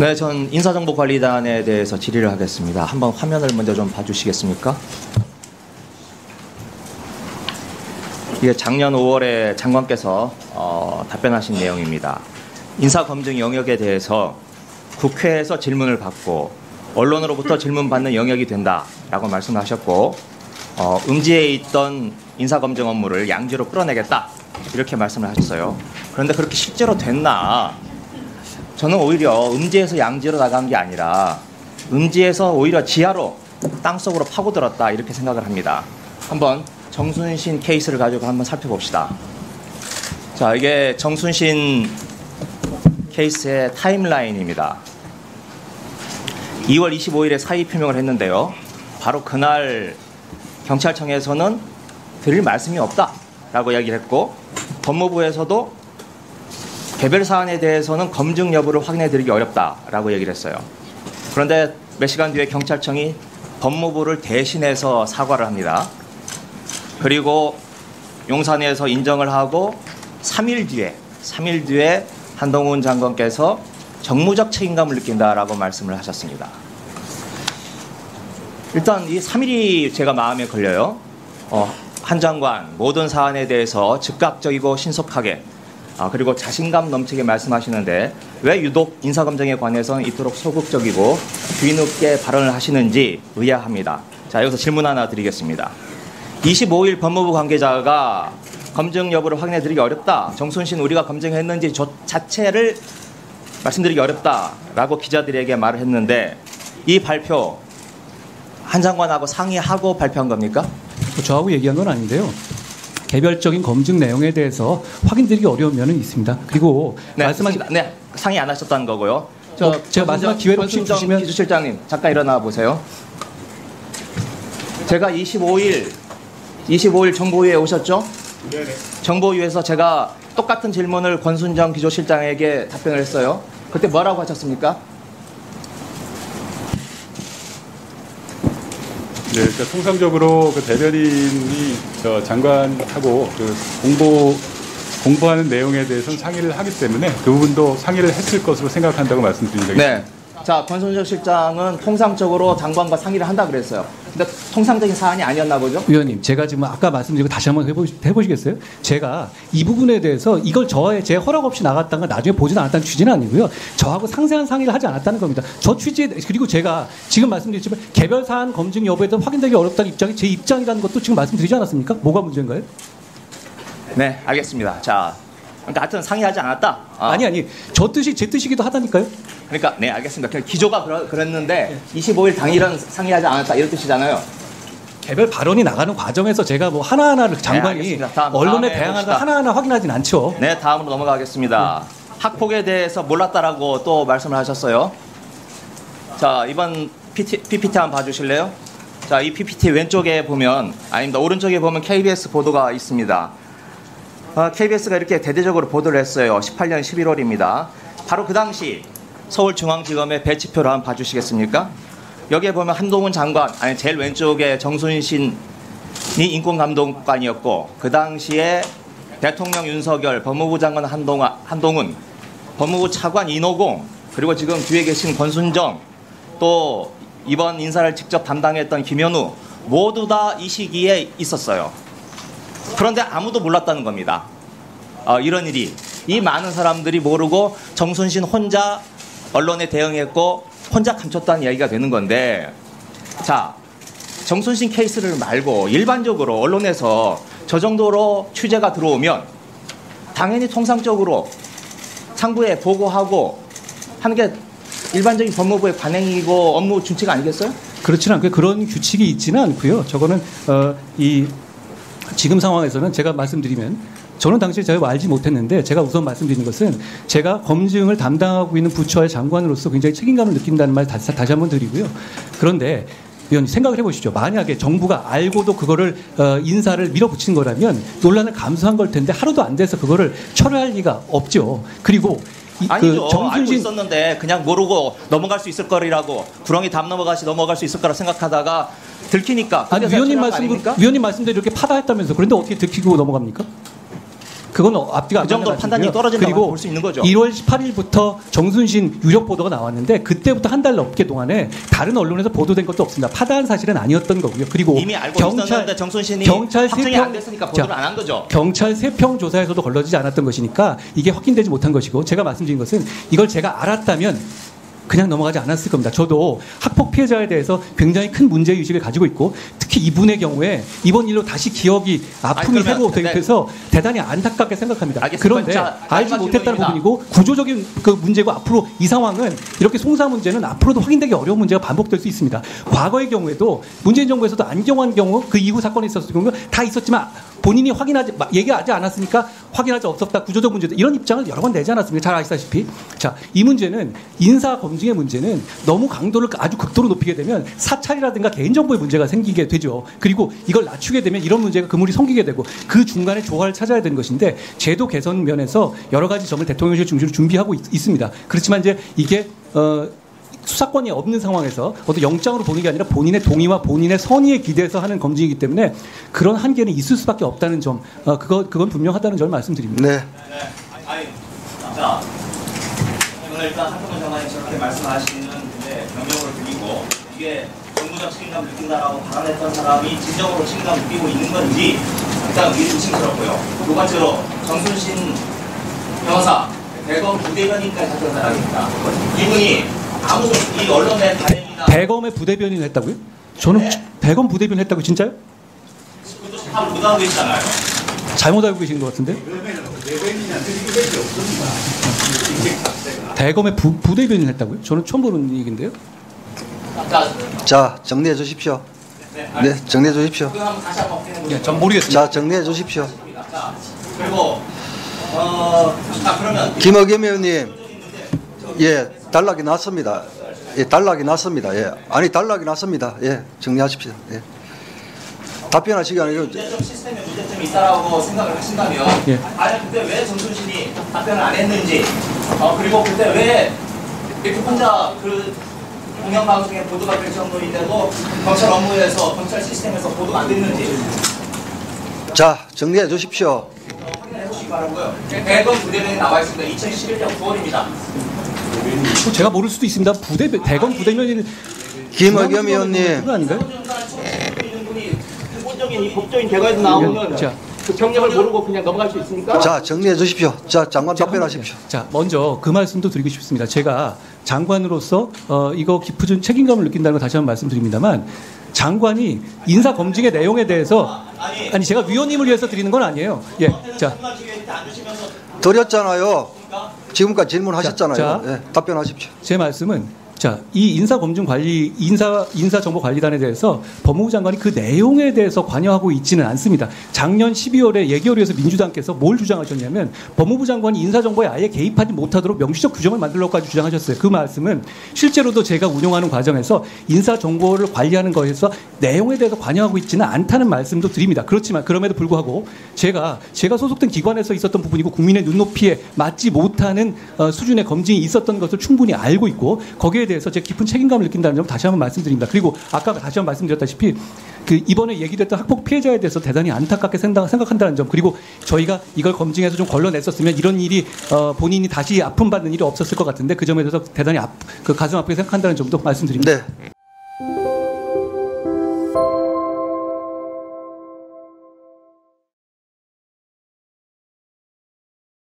네, 전 인사정보관리단에 대해서 질의를 하겠습니다. 한번 화면을 먼저 좀 봐주시겠습니까? 이게 작년 5월에 장관께서 어, 답변하신 내용입니다. 인사검증 영역에 대해서 국회에서 질문을 받고 언론으로부터 질문받는 영역이 된다라고 말씀하셨고 어, 음지에 있던 인사검증 업무를 양지로 끌어내겠다 이렇게 말씀을 하셨어요. 그런데 그렇게 실제로 됐나? 저는 오히려 음지에서 양지로 나간 게 아니라 음지에서 오히려 지하로 땅속으로 파고들었다 이렇게 생각을 합니다. 한번 정순신 케이스를 가지고 한번 살펴봅시다. 자, 이게 정순신 케이스의 타임라인입니다. 2월 25일에 사의 표명을 했는데요. 바로 그날 경찰청에서는 드릴 말씀이 없다 라고 이야기를 했고 법무부에서도 개별 사안에 대해서는 검증 여부를 확인해 드리기 어렵다라고 얘기를 했어요. 그런데 몇 시간 뒤에 경찰청이 법무부를 대신해서 사과를 합니다. 그리고 용산에서 인정을 하고 3일 뒤에 3일 뒤에 한동훈 장관께서 정무적 책임감을 느낀다라고 말씀을 하셨습니다. 일단 이 3일이 제가 마음에 걸려요. 어, 한 장관 모든 사안에 대해서 즉각적이고 신속하게 아, 그리고 자신감 넘치게 말씀하시는데 왜 유독 인사검증에 관해서는 이토록 소극적이고 뒤늦게 발언을 하시는지 의아합니다. 자 여기서 질문 하나 드리겠습니다. 25일 법무부 관계자가 검증 여부를 확인해 드리기 어렵다. 정순신 우리가 검증했는지 저 자체를 말씀드리기 어렵다라고 기자들에게 말을 했는데 이 발표 한 장관하고 상의하고 발표한 겁니까? 저하고 얘기한 건 아닌데요. 개별적인 검증 내용에 대해서 확인드리기 어려운 면은 있습니다. 그리고 네, 말씀하신 네 상의 안 하셨다는 거고요. 저 어, 제가 마지막 기회를 혹시 주시면- 기술실장님 잠깐 일어나 보세요. 제가 25일 25일 정보위에 오셨죠? 정보위에서 제가 똑같은 질문을 권순정 기조실장에게 답변을 했어요. 그때 뭐라고 하셨습니까? 네, 그러니까 통상적으로 그 대변인이 저 장관하고 그 공보 공부하는 내용에 대해서는 상의를 하기 때문에 그 부분도 상의를 했을 것으로 생각한다고 말씀드린 적이 있습니다. 네. 자, 권순정 실장은 통상적으로 장관과 상의를 한다 그랬어요. 근데 통상적인 사안이 아니었나 보죠? 위원님, 제가 지금 아까 말씀드린 거 다시 한번 해보시, 해보시겠어요? 제가 이 부분에 대해서 이걸 저의 제 허락 없이 나갔다는 걸 나중에 보지는 않았다는 취지는 아니고요. 저하고 상세한 상의를 하지 않았다는 겁니다. 저 취지에 그리고 제가 지금 말씀드렸지만 개별 사안 검증 여부에 대한 확인되기 어렵다는 입장이 제 입장이라는 것도 지금 말씀드리지 않았습니까? 뭐가 문제인가요? 네, 알겠습니다. 자, 그러니까 하여튼 상의하지 않았다. 아, 아니 아니 저 뜻이 제 뜻이기도 하다니까요. 그러니까 네, 알겠습니다. 그냥 기조가 그러, 그랬는데 25일 당일은 상의하지 않았다 이런 뜻이잖아요. 개별 발언이 나가는 과정에서 제가 뭐 하나하나를 장관이 알겠습니다. 다음, 언론에 대항하는. 하나하나 확인하진 않죠. 네, 다음으로 넘어가겠습니다. 학폭에 대해서 몰랐다라고 또 말씀을 하셨어요. 자, 이번 PT, PPT 한번 봐주실래요? 자, 이 PPT 왼쪽에 보면, 아닙니다. 오른쪽에 보면 KBS 보도가 있습니다. 아, KBS가 이렇게 대대적으로 보도를 했어요. 18년 11월입니다. 바로 그 당시 서울중앙지검의 배치표를 한번 봐주시겠습니까? 여기에 보면 한동훈 장관, 아니, 제일 왼쪽에 정순신이 인권감독관이었고, 그 당시에 대통령 윤석열, 법무부 장관 한동아, 한동훈, 법무부 차관 이노공, 그리고 지금 뒤에 계신 권순정, 또 이번 인사를 직접 담당했던 김현우, 모두 다 이 시기에 있었어요. 그런데 아무도 몰랐다는 겁니다. 어, 이런 일이. 이 많은 사람들이 모르고 정순신 혼자 언론에 대응했고 혼자 감췄다는 이야기가 되는 건데 자, 정순신 케이스를 말고 일반적으로 언론에서 저 정도로 취재가 들어오면 당연히 통상적으로 상부에 보고하고 하는 게 일반적인 법무부의 관행이고 업무 준칙 아니겠어요? 그렇지는 않고요. 그런 규칙이 있지는 않고요. 저거는 어, 이 지금 상황에서는 제가 말씀드리면 저는 당시에 제가 알지 못했는데 제가 우선 말씀드리는 것은 제가 검증을 담당하고 있는 부처의 장관으로서 굉장히 책임감을 느낀다는 말 다시, 다시 한번 드리고요. 그런데 위원님 생각을 해보시죠. 만약에 정부가 알고도 그거를 어, 인사를 밀어붙인 거라면 논란을 감수한 걸 텐데 하루도 안 돼서 그거를 철회할 리가 없죠. 그리고 이, 아니죠. 그 알고 정순신 있었는데 그냥 모르고 넘어갈 수 있을 거리라고 구렁이 담 넘어가시 넘어갈 수 있을 거라 생각하다가 들키니까 아니 위원님 말씀 아닙니까? 위원님 말씀대로 이렇게 파다했다면서 그런데 어떻게 들키고 넘어갑니까? 그건 어, 앞뒤가 안그 정도 판단이. 떨어진다고 그리고 볼 수 있는 거죠. 1월 18일부터 정순신 유력 보도가 나왔는데 그때부터 한 달 넘게 동안에 다른 언론에서 보도된 것도 없습니다. 파다한 사실은 아니었던 거고요. 그리고 이미 알고 있었는데 정순신이 경찰 세평- 안 됐으니까 자, 보도를 안한 거죠. 경찰 세평 조사에서도 걸러지지 않았던 것이니까 이게 확인되지 못한 것이고 제가 말씀드린 것은 이걸 제가 알았다면 그냥 넘어가지 않았을 겁니다. 저도 학폭 피해자에 대해서 굉장히 큰 문제 의식을 가지고 있고 특히 이분의 경우에 이번 일로 다시 기억이 아픔이 새고 대입해서 대단히 안타깝게 생각합니다. 알겠습니다. 그런데 자, 알지 못했다는. 부분이고 구조적인 그 문제고 앞으로 이 상황은 이렇게 송사 문제는 앞으로도 확인되기 어려운 문제가 반복될 수 있습니다. 과거의 경우에도 문재인 정부에서도 안경환 경우 그 이후 사건이 있었을 경우 다 있었지만 본인이 확인하지 마- 얘기하지 않았으니까 확인할 수 없었다 구조적 문제도 이런 입장을 여러 번 내지 않았습니까? 잘 아시다시피 자이 문제는 인사 검 증의 문제는 너무 강도를 아주 극도로 높이게 되면 사찰이라든가 개인정보의 문제가 생기게 되죠. 그리고 이걸 낮추게 되면 이런 문제가 그물이 생기게 되고 그 중간에 조화를 찾아야 되는 것인데 제도 개선 면에서 여러 가지 점을 대통령실 중심으로 준비하고 있, 습니다 그렇지만 이제 이게 어, 수사권이 없는 상황에서 어떤 영장으로 보는 게 아니라 본인의 동의와 본인의 선의에 기대서 하는 검증이기 때문에 그런 한계는 있을 수밖에 없다는 점, 어, 그거 그건 분명하다는 점을 말씀드립니다. 네. 아니, 자, 오늘 일단 한동훈 장관이 저렇게 말씀하시는데 명령을 드리고 이게 정부적 책임감 느낀다라고 발언했던 사람이 진정으로 책임감 느끼고 있는 건지 일단 이게 의심스럽고요. 두 번째로 정순신 변호사 대검 부대변인까지 했던 사람입니다. 이분이 아무 이 언론의 발행이나 대검의 부대변인 했다고요? 저는 네. 대검 부대변인 했다고 진짜요? 그것도 다 묻어가고 있잖아요. 잘못 알고 계신 것 같은데? 대 검의 부, 부대변인 했다고요? 저는 처음 보는 얘기인데요. 자, 자, 정리해 주십시오. 네, 네, 정리해 주십시오. 예, 전 모르겠습니다. 자, 정리해 주십시오. 자, 그리고 어, 자 그러면 김의겸 의원님, 예, 단락이 났습니다. 예, 단락이 났습니다. 예, 아니 단락이 났습니다. 예, 정리하십시오. 예. 답변하시기 아니고 문제점 시스템에 문제점이 있다라고 생각을 하신다면 예. 과연 그때 왜 정순신이 답변을 안 했는지 어, 그리고 그때 왜 이렇게 혼자 그 공영 방송에 보도가 될 정도인데도 경찰 업무에서 경찰 시스템에서 보도가 안 됐는지 자, 정리해 주십시오. 확인해 보시기 바라고요. 대검 부대변이 나와 있습니다. 2011년 9월입니다. 뭐 제가 모를 수도 있습니다. 부대 대검 부대변인 김의겸 의원님, 그거 아닌가요? 있는 분이 기본적인 이 법적인 결과에서 나오는 자. 그 경력을 모르고 그냥 넘어갈 수 있습니까? 자, 정리해 주십시오. 자, 장관 답변하십시오. 자, 먼저 그 말씀도 드리고 싶습니다. 제가 장관으로서 어, 이거 깊은 책임감을 느낀다는 걸 다시 한번 말씀드립니다만 장관이 인사 검증의 내용에 대해서 아니 제가 위원님을 위해서 드리는 건 아니에요. 예, 자, 드렸잖아요. 지금까지 질문하셨잖아요. 자, 자. 예, 답변하십시오. 제 말씀은 자, 이 인사 검증 관리 인사 인사 정보 관리단에 대해서 법무부 장관이 그 내용에 대해서 관여하고 있지는 않습니다. 작년 12월에 예결위에서 민주당께서 뭘 주장하셨냐면 법무부 장관이 인사 정보에 아예 개입하지 못하도록 명시적 규정을 만들려고까지 주장하셨어요. 그 말씀은 실제로도 제가 운영하는 과정에서 인사 정보를 관리하는 것에서 내용에 대해서 관여하고 있지는 않다는 말씀도 드립니다. 그렇지만 그럼에도 불구하고 제가 제가 소속된 기관에서 있었던 부분이고 국민의 눈높이에 맞지 못하는 어, 수준의 검증이 있었던 것을 충분히 알고 있고 거기에 대해 서 제 깊은 책임감을 느낀다는 점 다시 한번 말씀드립니다. 그리고 아까 다시 한번 말씀드렸다시피 그 이번에 얘기됐던 학폭 피해자에 대해서 대단히 안타깝게 생각, 생각한다는 점 그리고 저희가 이걸 검증해서 좀 걸러냈었으면 이런 일이 어, 본인이 다시 아픔 받는 일이 없었을 것 같은데 그 점에 대해서 대단히 아, 그 가슴 아프게 생각한다는 점도 말씀드립니다. 네.